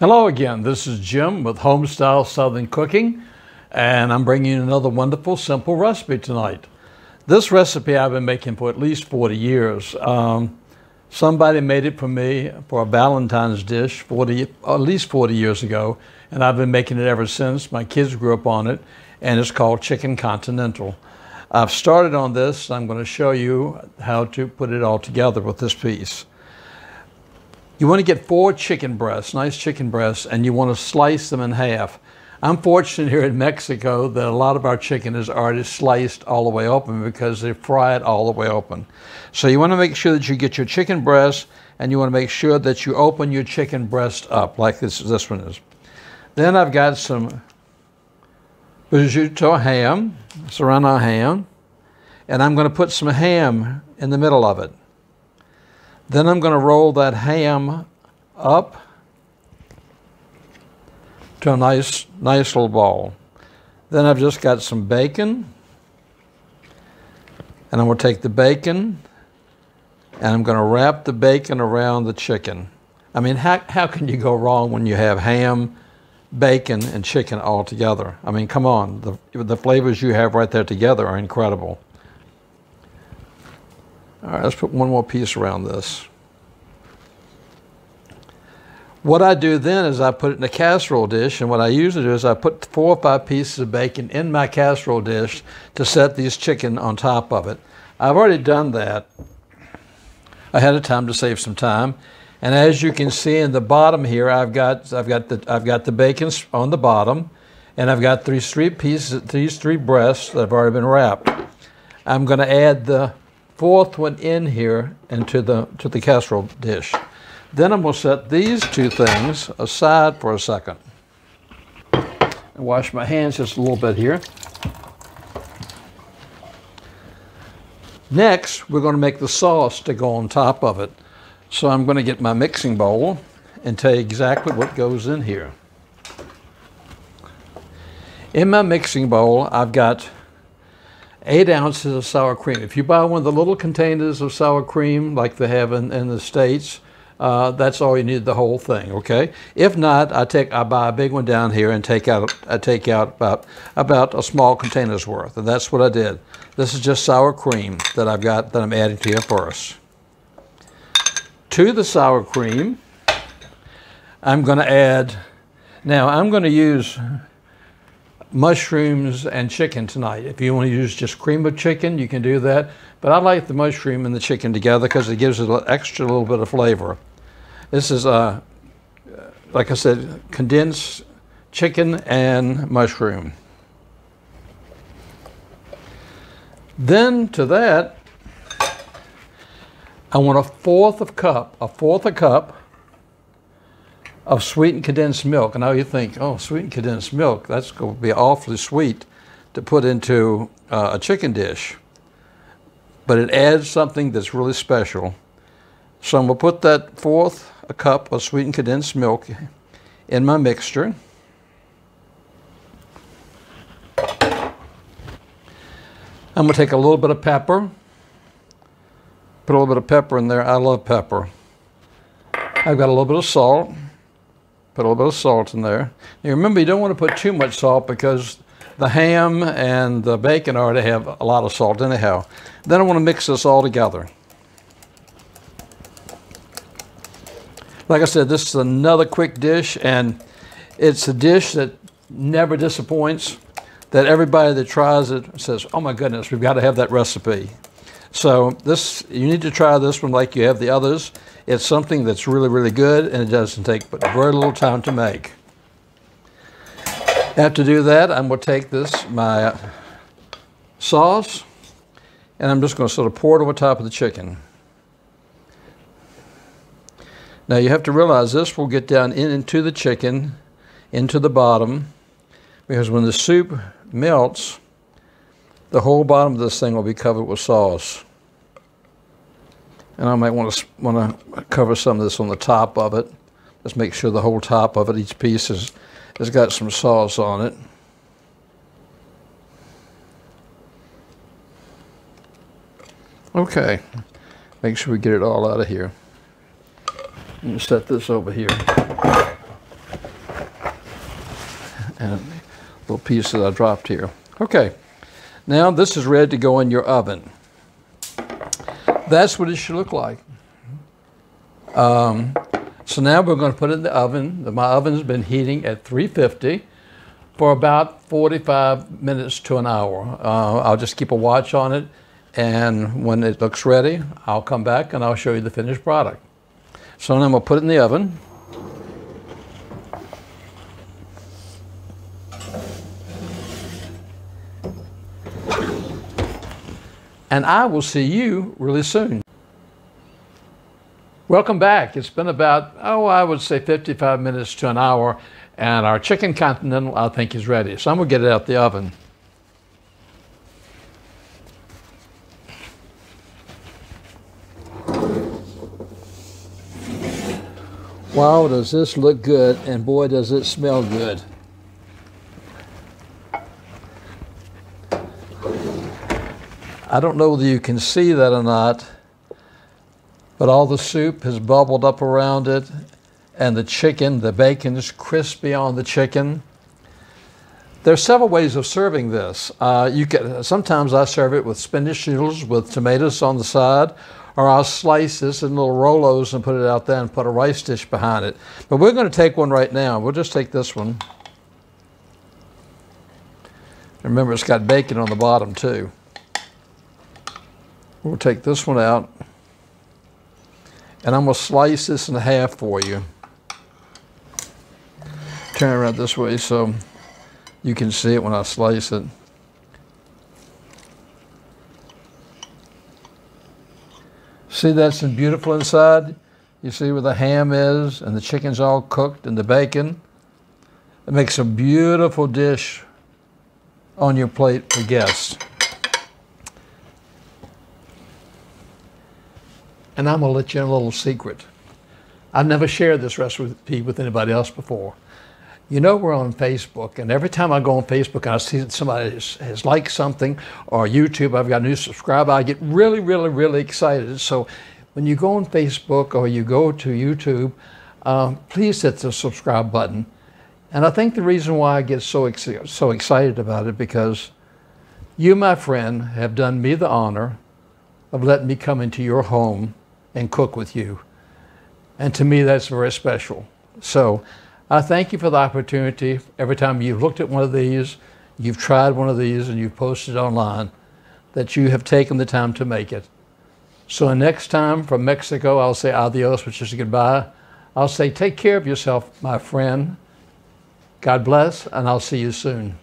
Hello again. This is Jim with Homestyle Southern Cooking, and I'm bringing you another wonderful, simple recipe tonight. This recipe I've been making for at least 40 years. Um, somebody made it for me for a Valentine's dish 40, at least 40 years ago, and I've been making it ever since. My kids grew up on it, and it's called Chicken Continental. I've started on this. I'm going to show you how to put it all together with this piece. You want to get four chicken breasts, nice chicken breasts, and you want to slice them in half. I'm fortunate here in Mexico that a lot of our chicken is already sliced all the way open because they fry it all the way open. So you want to make sure that you get your chicken breast and you want to make sure that you open your chicken breast up like this, this one is. Then I've got some prosciutto ham, serrano ham, and I'm going to put some ham in the middle of it. Then I'm going to roll that ham up to a nice, nice little ball. Then I've just got some bacon. And I'm going to take the bacon and I'm going to wrap the bacon around the chicken. I mean, how, how can you go wrong when you have ham, bacon, and chicken all together? I mean, come on. The, the flavors you have right there together are incredible. All right, let's put one more piece around this. What I do then is I put it in a casserole dish, and what I usually do is I put four or five pieces of bacon in my casserole dish to set these chicken on top of it. I've already done that ahead of time to save some time. And as you can see in the bottom here, I've got I've got the I've got the bacon on the bottom, and I've got these three pieces, these three breasts that have already been wrapped. I'm going to add the fourth one in here into the, to the casserole dish. Then I'm going to set these two things aside for a second. And wash my hands just a little bit here. Next, we're going to make the sauce to go on top of it. So I'm going to get my mixing bowl and tell you exactly what goes in here. In my mixing bowl, I've got eight ounces of sour cream. If you buy one of the little containers of sour cream like they have in, in the States, uh, that's all you need, the whole thing, okay? If not, I take I buy a big one down here and take out I take out about about a small container's worth, and that's what I did. This is just sour cream that I've got that I'm adding to here first. To the sour cream, I'm going to add. Now I'm going to use mushrooms and chicken tonight. If you want to use just cream of chicken, you can do that. But I like the mushroom and the chicken together because it gives it an extra little bit of flavor. This is, uh, like I said, condensed chicken and mushroom. Then to that, I want a fourth of cup, a fourth a cup of sweetened condensed milk. And now you think, oh, sweetened condensed milk, that's going to be awfully sweet to put into uh, a chicken dish. But it adds something that's really special. So I'm going to put that fourth a cup of sweetened condensed milk in my mixture. I'm going to take a little bit of pepper, put a little bit of pepper in there. I love pepper. I've got a little bit of salt. Put a little bit of salt in there. Now remember, you don't want to put too much salt because the ham and the bacon already have a lot of salt anyhow. Then I want to mix this all together. Like I said, this is another quick dish, and it's a dish that never disappoints, that everybody that tries it says, oh my goodness, we've got to have that recipe. So this, you need to try this one like you have the others. It's something that's really, really good, and it doesn't take but very little time to make. After do that, I'm going to take this, my sauce, and I'm just going to sort of pour it over top of the chicken. Now you have to realize this will get down in, into the chicken, into the bottom, because when the soup melts, the whole bottom of this thing will be covered with sauce. And I might want to want to cover some of this on the top of it. Just make sure the whole top of it, each piece is, has got some sauce on it. Okay, make sure we get it all out of here. I'm to set this over here. and a little piece that I dropped here. Okay, now this is ready to go in your oven. That's what it should look like. Um, so now we're going to put it in the oven. My oven's been heating at 350 for about 45 minutes to an hour. Uh, I'll just keep a watch on it, and when it looks ready, I'll come back and I'll show you the finished product. So now I'm going to put it in the oven. And I will see you really soon. Welcome back. It's been about, oh, I would say 55 minutes to an hour, and our chicken continental, I think, is ready. So I'm going to get it out the oven. Wow, does this look good, and boy, does it smell good. I don't know whether you can see that or not, but all the soup has bubbled up around it, and the chicken, the bacon is crispy on the chicken. There are several ways of serving this. Uh, you can sometimes I serve it with spinach noodles with tomatoes on the side, or I'll slice this in little rolos and put it out there and put a rice dish behind it. But we're going to take one right now. We'll just take this one. Remember, it's got bacon on the bottom too. We'll take this one out. And I'm going to slice this in half for you. Turn it around this way so you can see it when I slice it. See that's beautiful inside? You see where the ham is and the chicken's all cooked and the bacon? It makes a beautiful dish on your plate for guests. And I'm going to let you in a little secret. I've never shared this recipe with anybody else before. You know we're on Facebook, and every time I go on Facebook and I see that somebody has, has, liked something, or YouTube, I've got a new subscriber, I get really, really, really excited. So when you go on Facebook or you go to YouTube, um, please hit the subscribe button. And I think the reason why I get so, ex so excited about it because you, my friend, have done me the honor of letting me come into your home and cook with you. And to me, that's very special. So I thank you for the opportunity. Every time you've looked at one of these, you've tried one of these, and you've posted online, that you have taken the time to make it. So next time from Mexico, I'll say adios, which is goodbye. I'll say take care of yourself, my friend. God bless, and I'll see you soon.